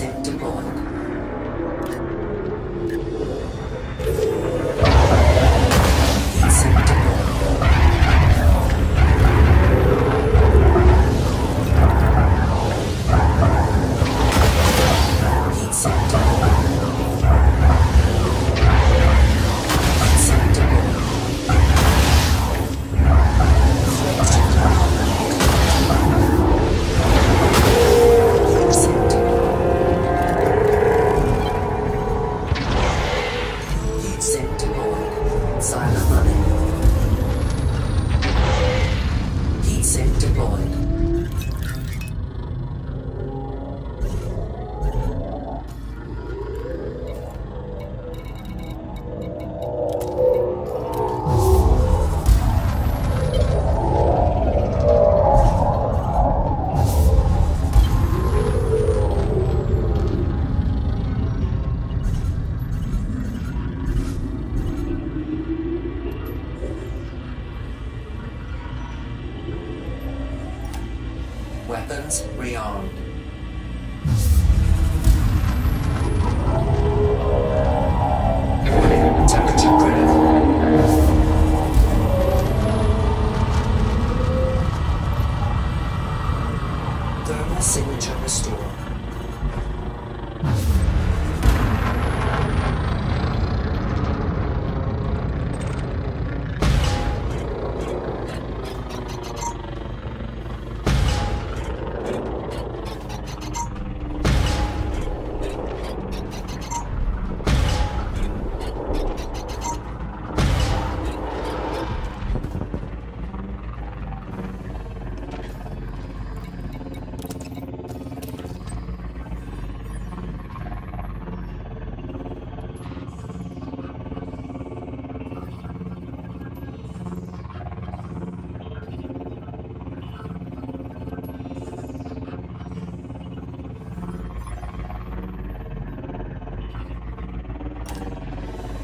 Set deployed. Signature restored.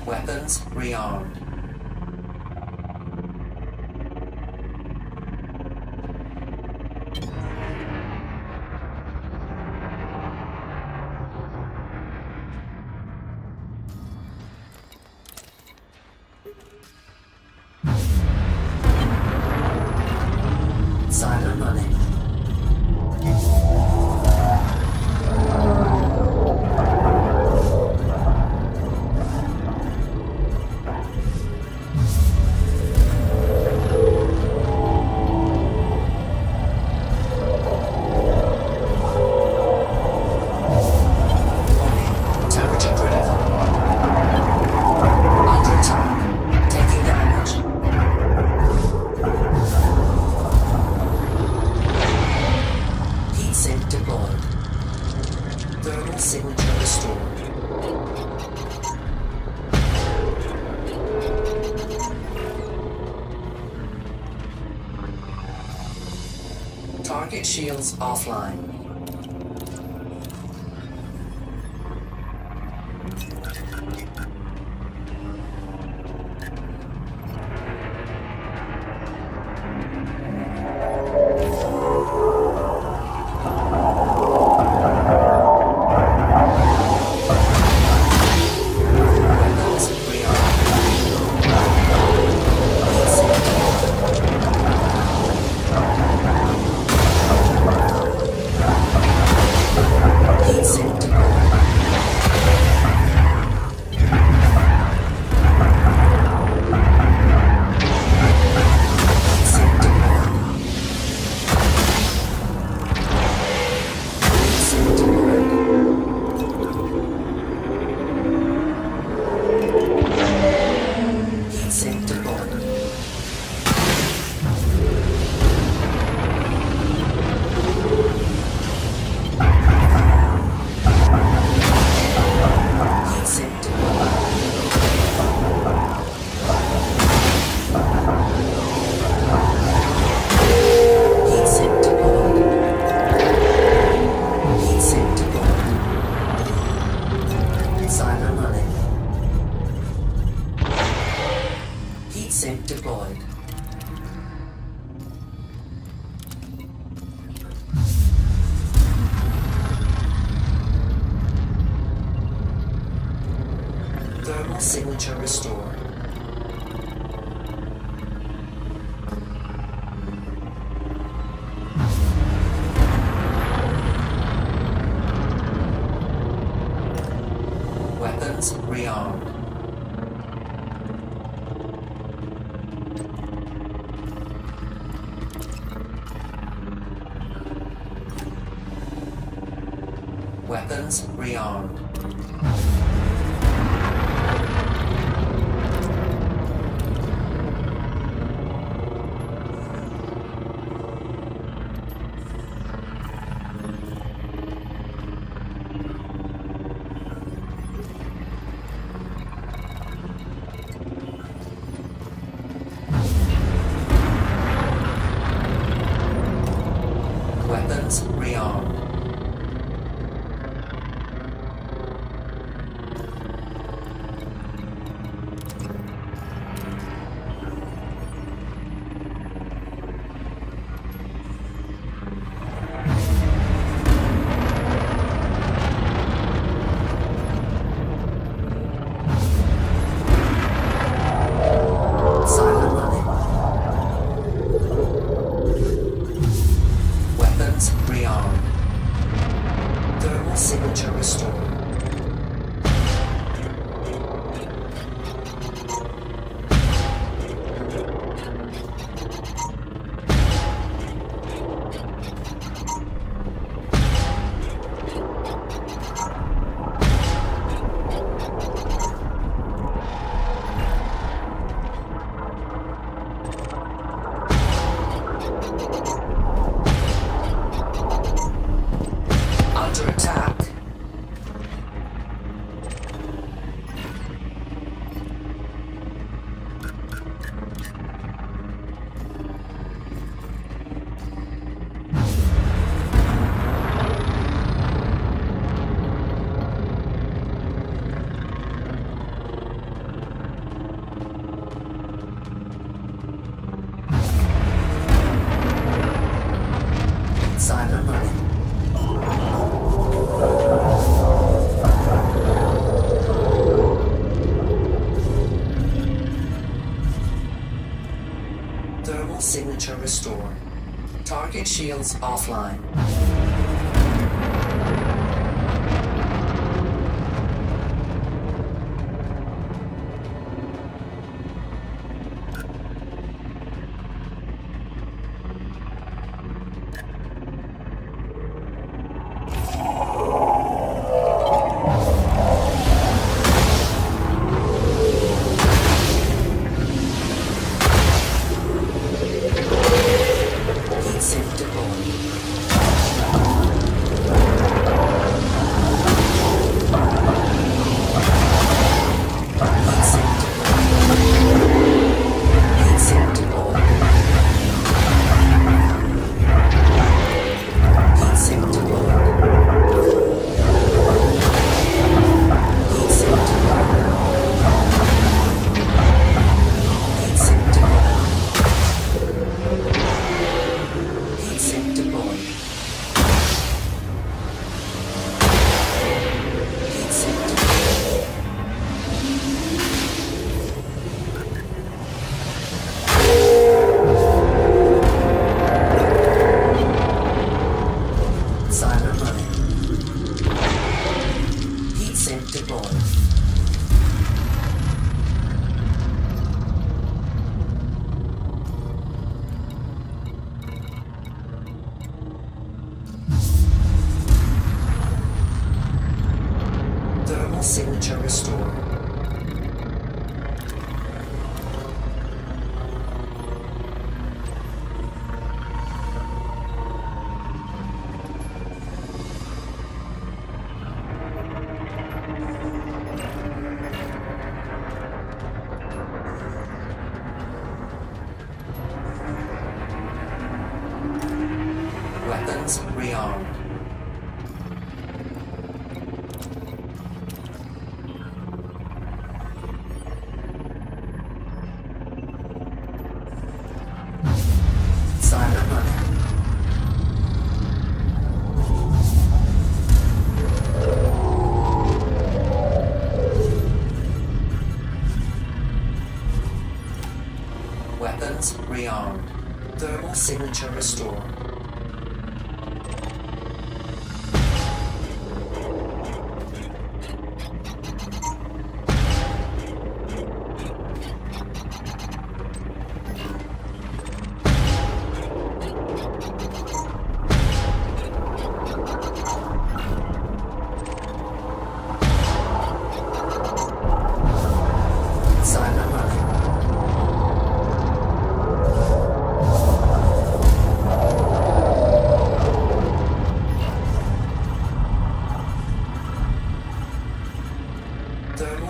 Weapons rearmed. Offline. Signature restored. signature restored. Shields offline. store. signature restore.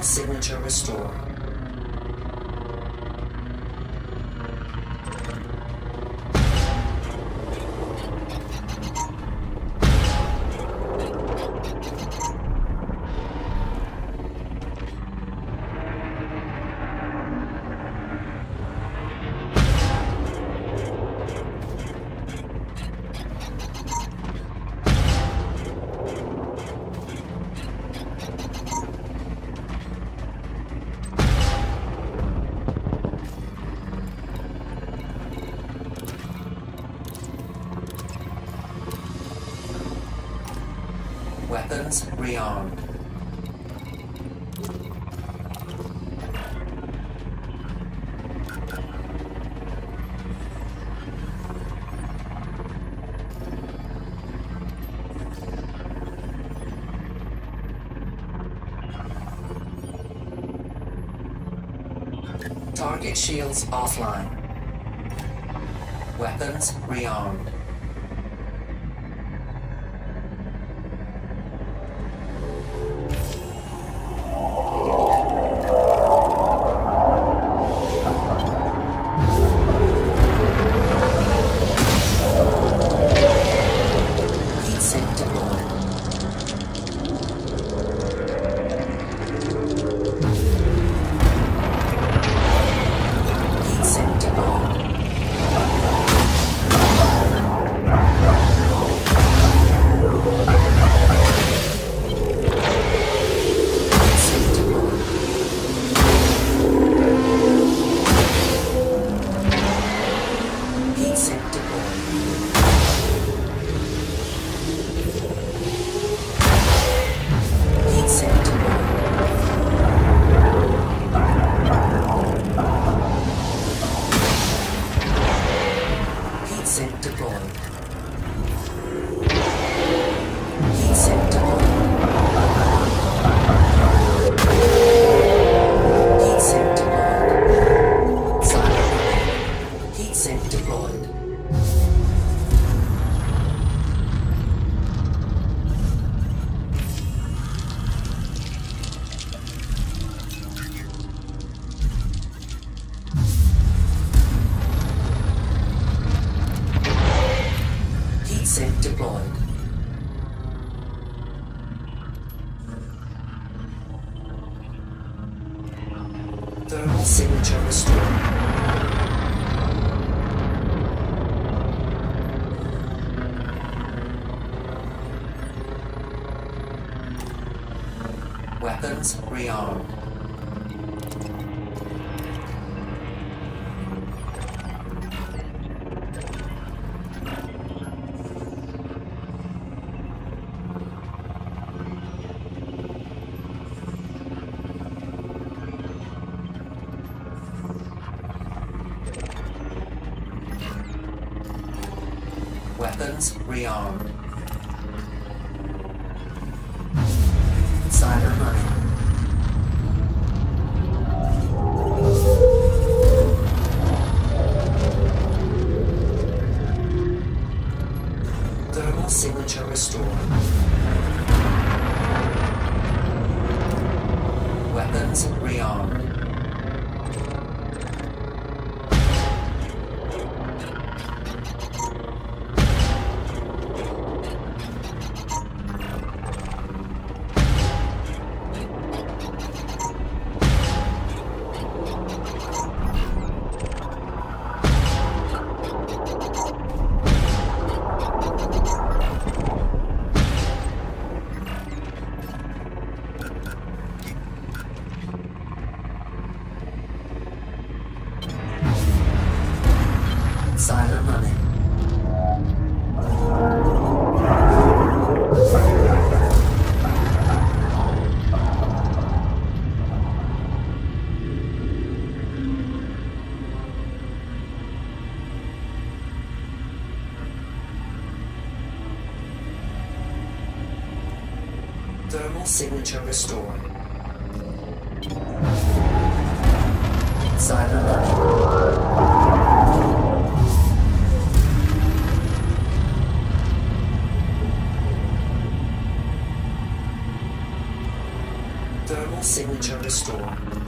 signature restore. Weapons rearmed. Target shields offline. Weapons rearmed. deployed. signature restored. Weapons rearmed. signature restored. Thermal signature restored.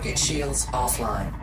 rocket shields offline.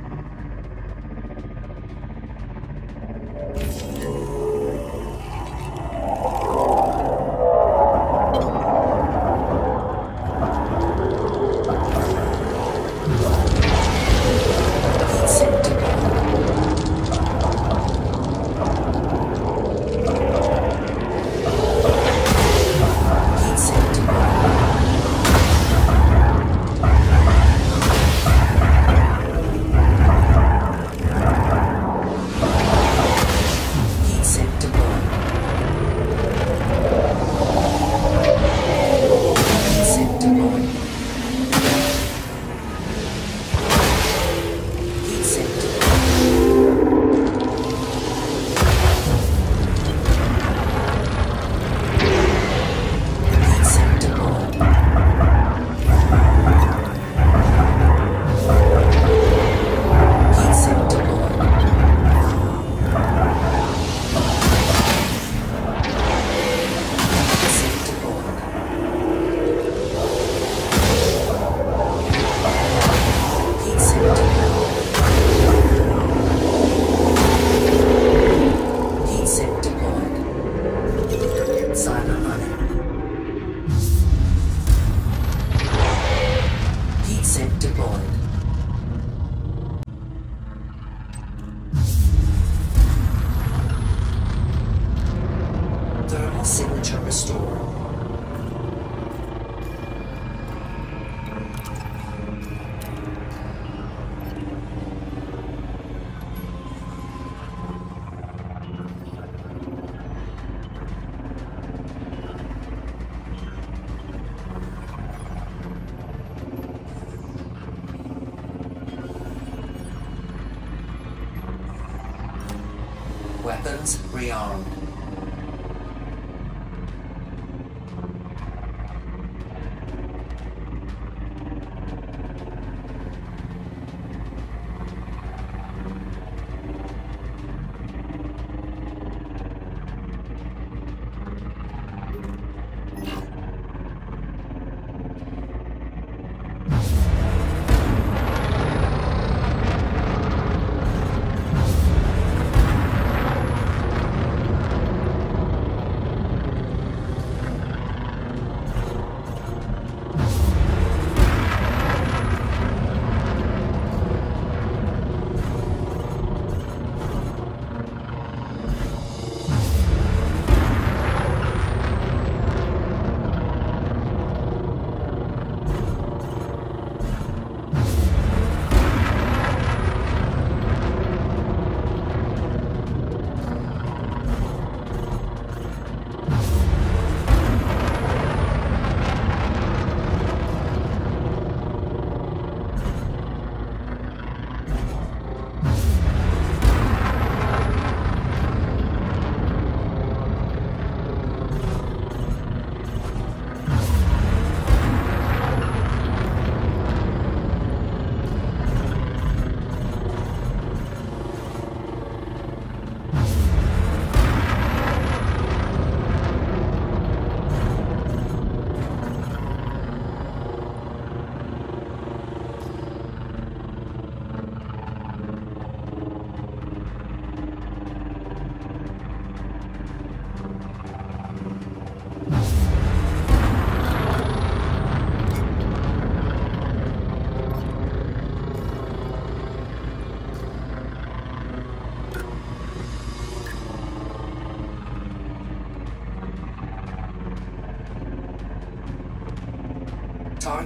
weapons rearmed.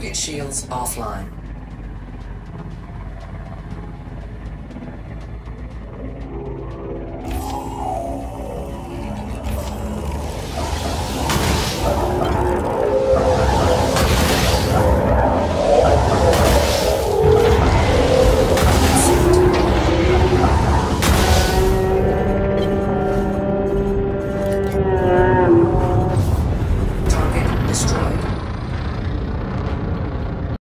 Target shields offline.